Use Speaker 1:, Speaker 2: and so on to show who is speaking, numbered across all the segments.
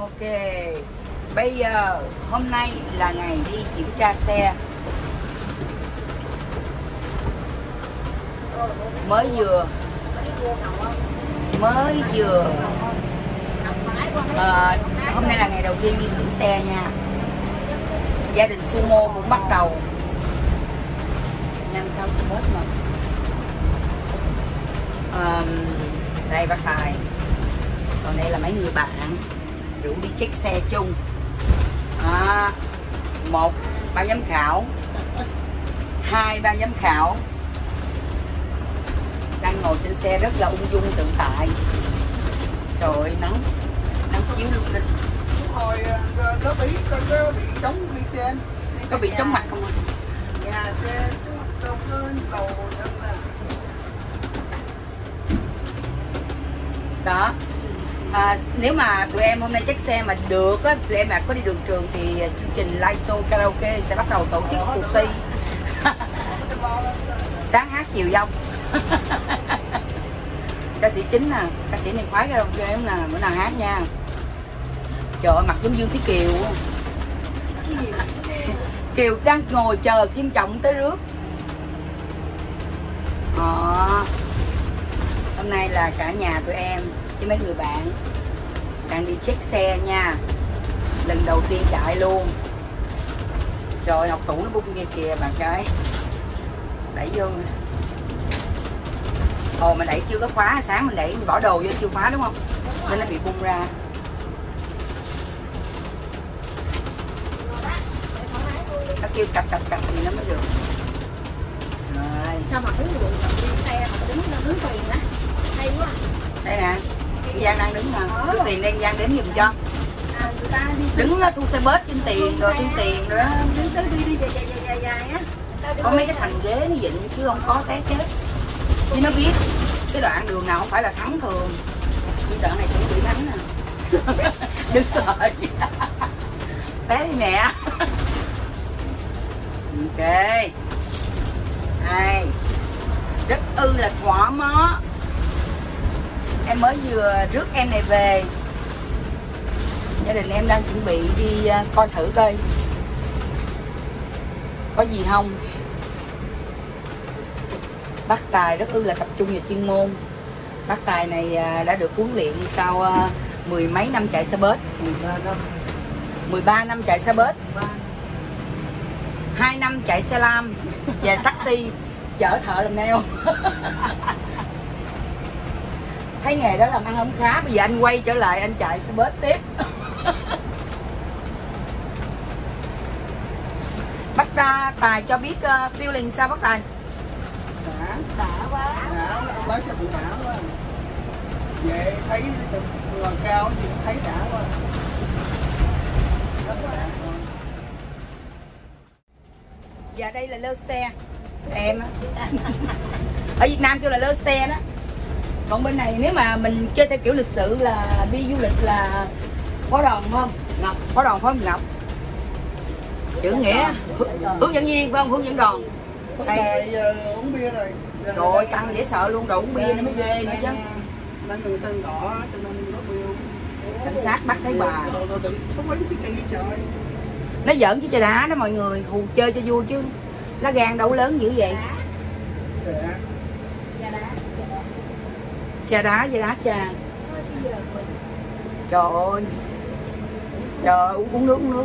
Speaker 1: Ok. Bây giờ hôm nay là ngày đi kiểm tra xe. Mới vừa. Mới vừa. À, Hôm nay là ngày đầu tiên đi thử xe nha. Gia đình Sumo cũng bắt đầu. Nhanh 61 mà. À, Đây bác Tài. Còn đây là mấy người bạn rủ đi check xe chung. À, một ban giám khảo. Hai ban giám khảo. Đang ngồi trên xe rất là ung dung tự tại. Trời ơi nắng nắng chiếu lung linh
Speaker 2: hồi có bị có, bị chống đi xe. Đi
Speaker 1: có bị
Speaker 2: nhà.
Speaker 1: chóng mặt không anh
Speaker 2: nhà xe chống mặt có đầu
Speaker 1: đó à, nếu mà tụi em hôm nay chắc xe mà được á tụi em mà có đi đường trường thì chương trình live show karaoke sẽ bắt đầu tổ chức cuộc thi. Sáng hát chiều dông. Ca sĩ chính nè ca sĩ này khoái karaoke nè bữa nào hát nha. Trời ơi mặt giống dương thúy kiều kiều đang ngồi chờ kim trọng tới rước. À, hôm nay là cả nhà tụi em với mấy người bạn. Đang đi check xe nha. Lần đầu tiên chạy luôn. Trời học tủ nó bung nghe kìa bạn cái. Đẩy vô. Ồ mà đẩy chưa có khóa sáng mình đẩy mình bỏ đồ vô chưa khóa đúng không? Nên nó bị bung ra. Nó kêu cặp cặp cặp thì nó mới được. Rồi.
Speaker 3: Sao mà đứng được đi xe mà đứng đứng tiền á hay quá.
Speaker 1: Đây nè Giang đang đứng nè cứ tiền đang Giang đến giùm cho. Đứng thu xe bớt trên tiền rồi trên tiền rồi đó
Speaker 3: đứng tới đi đi dài dài dài dài á.
Speaker 1: Có mấy cái thành ghế nó dịnh chứ không có té chết. Chứ nó biết cái đoạn đường nào không phải là thắng thường. Như đoạn này cũng bị thắng nè à. đứng rồi. Té đi mẹ. Ok. Đây rất ư là quả mó em mới vừa rước em này về. Gia đình em đang chuẩn bị đi à, coi thử coi. Có gì không? Bác tài rất ư là tập trung vào chuyên môn. Bác tài này à, đã được huấn luyện sau à, mười mấy năm chạy xe bớt 13 năm chạy xe bớt 2 năm chạy xe lam và taxi. Chở thợ làm nail. thấy nghề đó làm ăn không khá bây giờ anh quay trở lại anh chạy xe bớt tiếp. Bác ta tài cho biết uh, feeling sao bác tài?
Speaker 2: Đã
Speaker 3: đã quá.
Speaker 2: Đã lái xe bị đã quá. Về thấy người cao thì cũng thấy đã quá.
Speaker 1: Dạ đây là lơ xe. Em Ở Việt Nam kêu là lơ xe đó Còn bên này nếu mà mình chơi theo kiểu lịch sự là đi du lịch là đòn phải không? Ngọc, đòn phải không? Ngọc? Chữ nghĩa. Hướng- Hướng dẫn viên phải không? Hướng dẫn đoàn. Đây.
Speaker 2: Giờ uống bia rồi.
Speaker 1: Trời
Speaker 2: đang-
Speaker 1: căng dễ sợ luôn, đồ uống bia nó mới ghê nữa chứ.
Speaker 2: đang- đang gần sân đỏ cho nên có bia
Speaker 1: Cảnh sát bắt thấy bà. Nó giỡn chứ trời đá đó mọi người Hù chơi cho vui chứ. Lá gan đâu lớn dữ vậy.
Speaker 2: Dạ.
Speaker 3: dạ
Speaker 1: Cha đá với đá cha Trời ơi. Trời ơi uống, uống nước uống nước.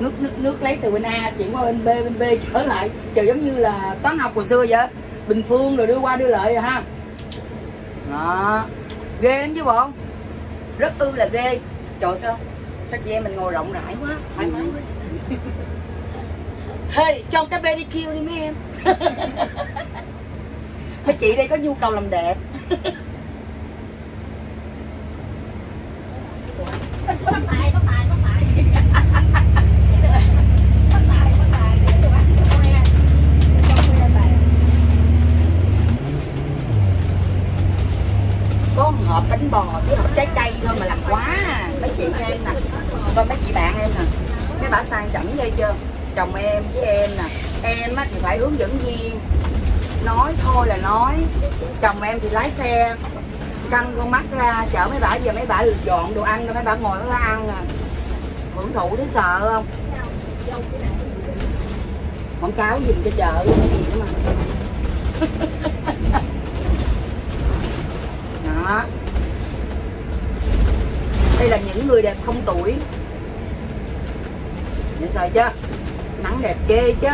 Speaker 1: Nước nước nước lấy từ bên A chuyển qua bên B bên B trở lại. Trời giống như là toán học hồi xưa vậy. Bình phương rồi đưa qua đưa lại rồi ha. Đó. Ghê lắm chứ bộ. Rất ư là ghê. Trời sao? Sao chị em mình ngồi rộng rãi quá? Thoải mái quá. Hey cho cái pedicure đi mấy em. Mấy chị đây có nhu cầu làm đẹp
Speaker 3: bắt tài bắt tài bắt tài bắt tài bắt tài để cho bác sĩ cho khoe cho khoe tài
Speaker 1: có một hộp bánh bò với hộp trái cây thôi mà làm quá à. mấy chị em nè coi mấy chị bạn em nè. Cái bà sang chảnh ghê chưa? Chồng em với em nè. Em á thì phải hướng dẫn viên. Nói thôi là nói. Chồng em thì lái xe. Căng con mắt ra. Chở mấy bà giờ mấy bà được dọn đồ ăn rồi, mấy bà ngồi mấy bà ăn à hưởng thụ thấy sợ không? Quảng cáo gì cho chợ, cái gì nữa mà. Đó. Đây là những người đẹp không tuổi để sợ chưa nắng đẹp ghê chứ.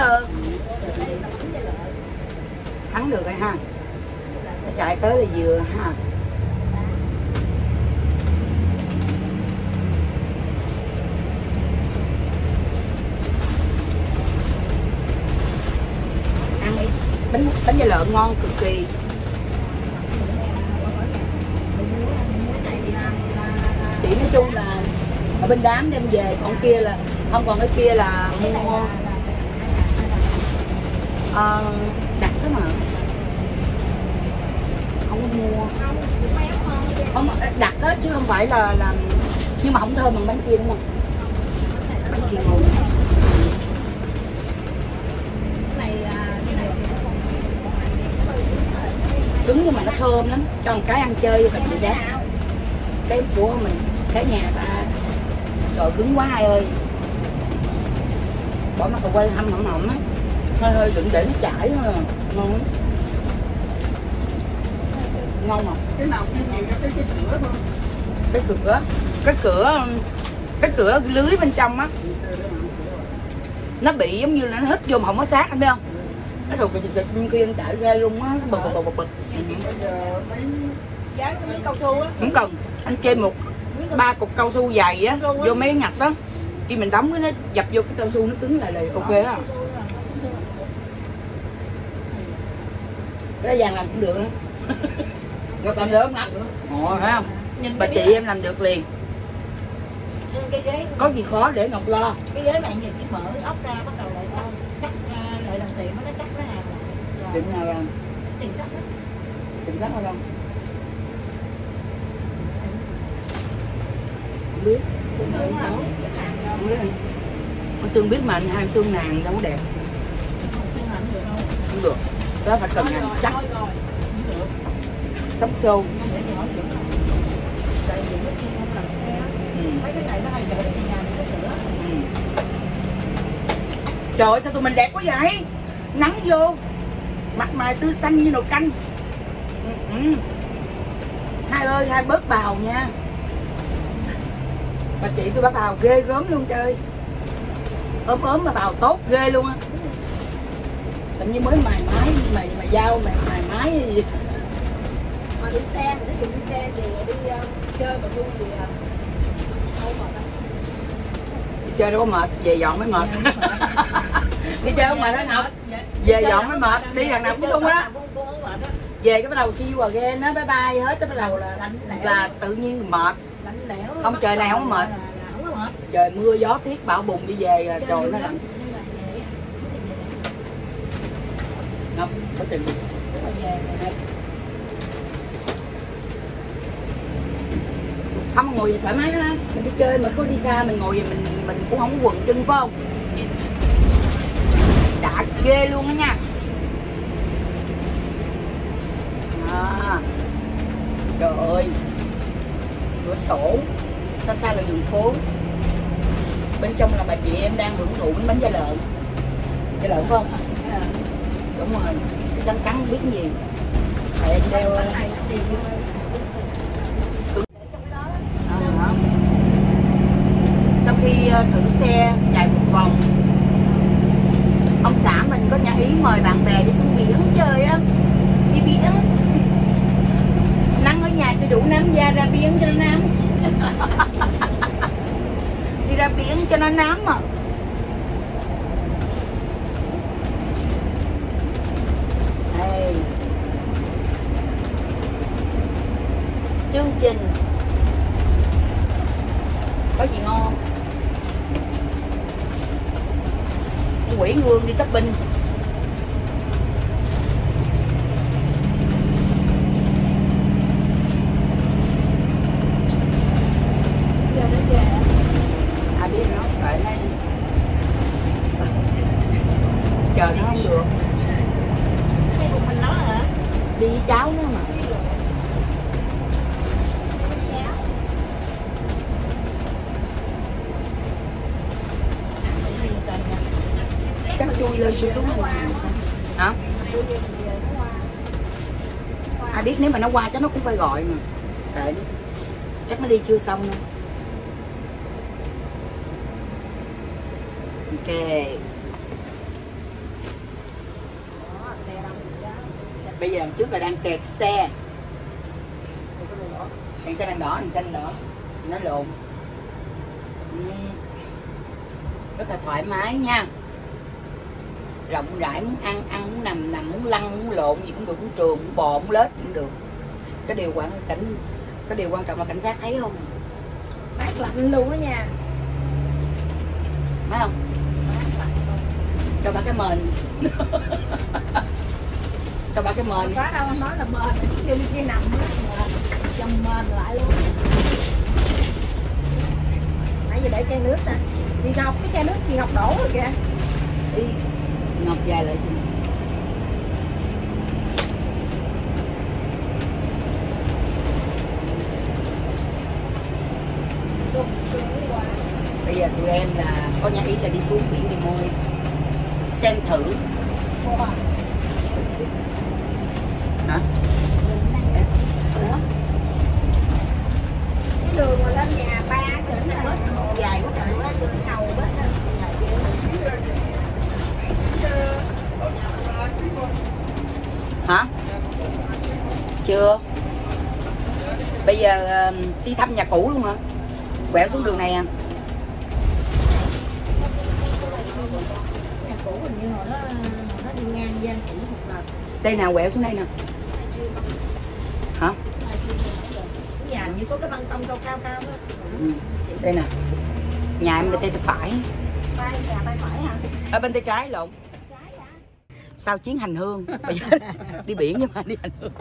Speaker 1: Thắng được rồi ha. Nó chạy tới là vừa ha. Ăn đi. Bánh bánh da lợn ngon cực kỳ. Chỉ nói chung là ở bên đám đem về, còn kia là không còn cái kia là mua à, đặt đó mà. Không có mua. Không đặt á chứ không phải là là nhưng mà không thơm bằng bánh kia đúng không? Bánh kia ngon. Cứng nhưng mà nó thơm lắm. Cho một cái ăn chơi cho mình vậy cái của mình cái nhà ta. Trời cứng quá ai ơi bỏ mặt quay hâm mỏng mỏng á. Hơi hơi đừng để nó chảy thôi à. ngon lắm. Ngon mà.
Speaker 2: Cái nào chuyên nghiệp cái cái cửa thôi.
Speaker 1: Cái cửa cái cửa cái cửa lưới bên trong á. Nó bị giống như là nó hít vô mà không có sát anh biết không? Nó thuộc cái khi anh chạy ra luôn á bực bực bực bực bực.
Speaker 2: Mấy
Speaker 3: giá cái miếng cao su á.
Speaker 1: Không cần. Anh kê một ba cục cao su dày á vô mấy ngặt đó khi mình đóng cái nó dập vô cái cao su nó cứng lại là ok á. Cái vàng làm cũng được đó. Ngọc làm được không ngọc ồ thấy không?
Speaker 3: Nhìn
Speaker 1: bà chị em làm được liền.
Speaker 3: Cái ghế
Speaker 1: có gì khó để ngọc lo.
Speaker 3: Cái ghế bạn nhìn cái mở ốc ra bắt đầu lại cho chắc à, lại đồng tiền nó chắc nó hàng
Speaker 1: định nào là
Speaker 3: tiền chắc đó.
Speaker 1: định rất không không
Speaker 3: Tiền
Speaker 1: không biết con xương biết mà anh hai xương nàng đâu có đẹp.
Speaker 3: Được không?
Speaker 1: được. Đó phải cần
Speaker 3: nàng
Speaker 1: chắc. Sóc xô ừ. Trời ơi sao tụi mình đẹp quá vậy? Nắng vô. Mặt mày tươi xanh như nồi canh. Ừ, ừ. Hai ơi hai bớt bào nha. Bà chị tôi bà bào ghê gớm luôn trời ốm ốm mà bào tốt ghê luôn á. Tự nhiên mới mài mái mày mày dao mày mài mái gì.
Speaker 3: Mà đi xe, nói chuyện đi xe thì đi ờ, chơi mà vui thì ờ, đâu mà ta.
Speaker 1: đi chơi đâu có mệt về dọn mới mệt. Đi chơi không mệt đó ngọc về dọn mới mệt. đi thằng nào cũng sung á.
Speaker 3: Mệt á.
Speaker 1: về cái bắt đầu siêu à ghe nó bye bye hết. Cái bắt đầu là là tự nhiên mệt không, trời này không mệt. Trời mưa gió tiết bão bùng đi về là trời nó lạnh. Ngọc có tiền không ngồi gì thoải mái ha mình đi chơi mà có đi xa mình ngồi vậy mình mình cũng không có quần chân phải không? Đã ghê luôn á nha. À, trời ơi. Cửa sổ xa xa là đường phố. Bên trong là bà chị em đang hưởng thụ bánh da lợn. Da lợn phải không?
Speaker 3: À,
Speaker 1: đúng rồi. Cái cắn biết gì. Tại em đeo Đó. sau khi ờ, thử xe chạy một vòng ông xã mình có nhã ý mời bạn bè đi xuống biển chơi á. Đi biển. Nắng ở nhà cho đủ nắng da ra biển cho nó nắng đi ra biển cho nó nám mà Đây. chương trình. Có gì ngon? Quỷ ngương đi shopping
Speaker 3: giờ đến về
Speaker 1: ai biết nó đợi đây đi chờ nó không được
Speaker 3: cái cùng mình nói hả
Speaker 1: đi với cháu nữa mà chui lên đi xuống hả? Ai biết nếu mà nó qua chắc nó cũng phải gọi mà. Tệ đi. Chắc nó đi chưa xong nữa ok. Bây giờ trước là đang kẹt xe. Đèn xe đèn đỏ đèn xe đèn đỏ. Nó lộn. Ừ. Rất là thoải mái nha rộng rãi muốn ăn ăn muốn nằm nằm muốn lăn muốn lộn gì cũng được muốn trường muốn bò muốn lết cũng được. Cái điều quan cảnh cái điều quan trọng là cảnh sát thấy không?
Speaker 3: Mát lạnh luôn á nha.
Speaker 1: Phải không? Cho bà cái mền. Cho bà cái mền.
Speaker 3: Có đâu nói là mền chứ kêu kia nằm á mền lại luôn. Nãy giờ để chai nước nè. Đi ngọc cái chai nước chị ngọc đổ rồi kìa.
Speaker 1: Đi ngọc dài lại
Speaker 3: cho
Speaker 1: bây giờ tụi em là có nhà ý là đi xuống biển đi môi. Xem thử
Speaker 3: wow.
Speaker 1: hả
Speaker 3: Ủa? cái đường mà lên nhà ba trời nó hết dài quá trời quá đường hầu hết á. Dài ghê.
Speaker 1: hả chưa bây giờ ờ, đi thăm nhà cũ luôn hả? Quẹo xuống đường này à?
Speaker 3: Nhà cũ hình như hồi đó nó đi ngang gian chỉ một lần.
Speaker 1: Đây nào quẹo xuống đây nè. Hả?
Speaker 3: Nhà như có cái băng tông cao cao cao đó.
Speaker 1: Ừ. đây nè. Nhà em bên tay phải.
Speaker 3: Tay nhà tay phải hả?
Speaker 1: Ở bên tay trái lộn. Sau chuyến hành hương? Bây giờ đi biển nhưng mà đi hành hương.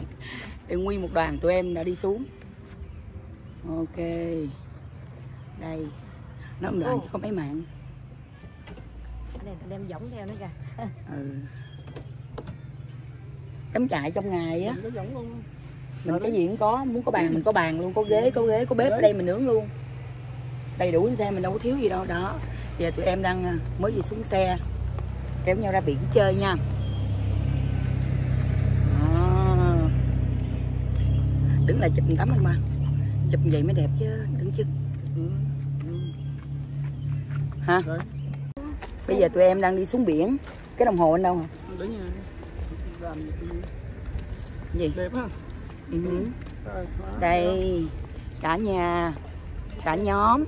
Speaker 1: Thì nguyên một đoàn tụi em đã đi xuống ok. Đây. Nó một đoàn chỉ có mấy mạng
Speaker 3: này đem giống theo nữa kìa.
Speaker 1: Ừ. cắm trại trong ngày á. Mình cái gì cũng có muốn có bàn mình có bàn luôn có ghế có ghế có bếp ở đây mình nướng luôn. Đầy đủ trên xe mình đâu có thiếu gì đâu. Đó. Giờ tụi em đang à, mới đi xuống xe kéo nhau ra biển chơi nha. Đứng lại chụp tấm anh ba chụp vậy mới đẹp chứ đứng chứ
Speaker 2: Ừ. Ừ.
Speaker 1: hả?
Speaker 2: Rồi,
Speaker 1: bây giờ tụi em đang đi xuống biển. Cái đồng hồ anh đâu hả?
Speaker 2: Để nha. Làm
Speaker 1: gì
Speaker 2: đẹp ha.
Speaker 1: Ừ.
Speaker 2: Đó.
Speaker 1: đây cả nhà cả nhóm.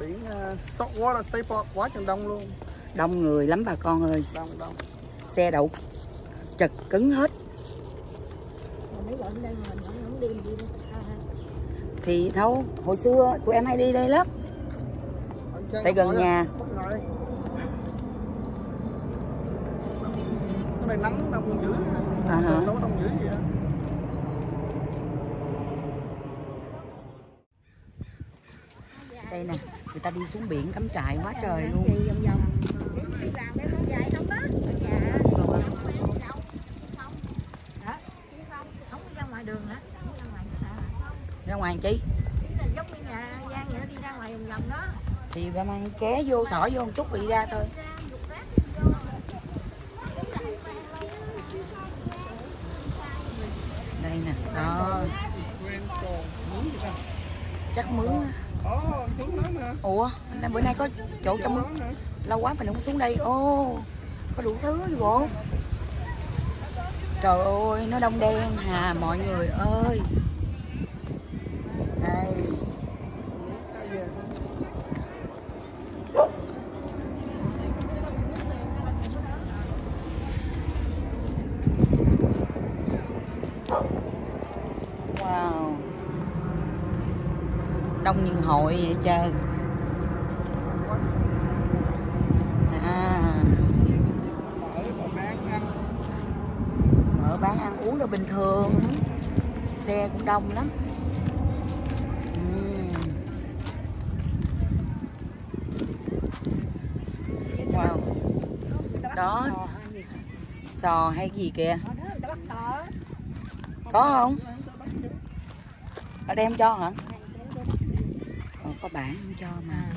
Speaker 2: Biển uh, saltwater stay port quá chừng đông luôn.
Speaker 1: Đông người lắm bà con ơi.
Speaker 2: Đông đông.
Speaker 1: Xe đậu chật cứng hết.
Speaker 3: Mà mấy gọi đây mà không đi đi
Speaker 1: thì thấu hồi xưa tụi em hay đi đây lắm. Tại gần nhà.
Speaker 2: cái này nắng đông dữ.
Speaker 1: À hả?
Speaker 2: đông dữ gì đó
Speaker 1: đây nè người ta đi xuống biển cắm trại quá trời luôn
Speaker 3: Đi vòng vòng đi làm mấy món dài không đó ở nhà không hả không không có ra ngoài đường hả không có ra ngoài nữa hả
Speaker 1: ra ngoài làm chi
Speaker 3: Ý là giống như nhà Giang vậy đó, đi ra ngoài vòng vòng đó
Speaker 1: ba mang ké vô sỏi vô một chút bị ra thôi. Đây nè đó. Chắc mướn ủa bữa nay có chỗ cho mướn? lâu quá mình không xuống đây. Ô có đủ thứ gì bộ. Trời ơi nó đông đen hà mọi người ơi. Đây
Speaker 2: Cái gì?
Speaker 1: wow đông như hội vậy trời à,
Speaker 2: mở bán ăn
Speaker 1: uống đâu bình thường. Xe cũng đông lắm. Ừm. wow. Đó. Sò hay gì? Kìa? Có không? Ở đây không cho hả có bạn không cho mà. À.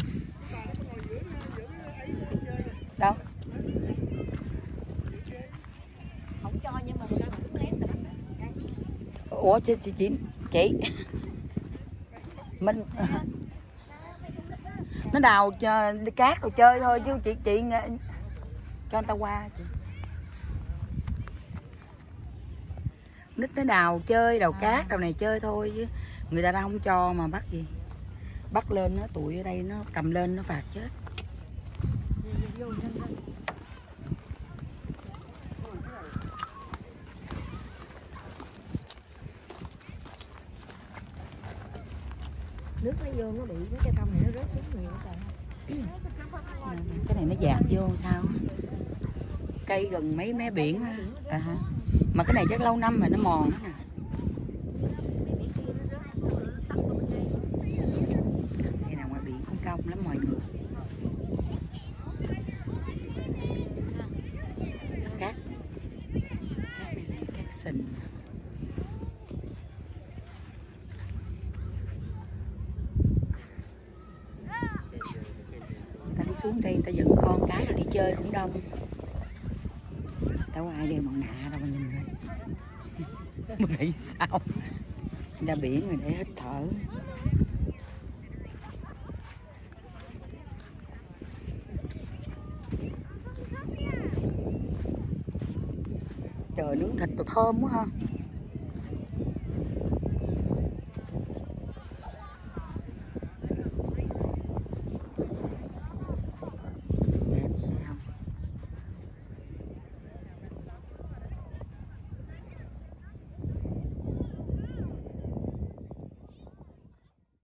Speaker 1: Đâu? Không cho nhưng mà ủa chị chị chị, chị. mình nó đào chơi, cát rồi chơi thôi chứ chị chị cho người ta qua chị. Nít nó đào chơi đào à. cát đào này chơi thôi chứ. Người ta đâu không cho mà bắt gì bắt lên nó tụi ở đây nó cầm lên nó phạt chết.
Speaker 3: Nước nó vô nó bị cái tông này nó rớt xuống nhiều trời.
Speaker 1: Cái này nó dạt vô sao? Cây gần mấy mé biển à, hả? mà cái này chắc lâu năm mà nó mòn đó nè đây là ngoài biển cũng đông lắm mọi người cát cát này là cát sình người ta đi xuống đây người ta dẫn con cái rồi đi chơi cũng đông. Tao ai đeo mặt nạ đâu mà nhìn rồi mà nghĩ sao? Ra biển rồi để hít thở. Trời, nướng thịt tao thơm quá ha.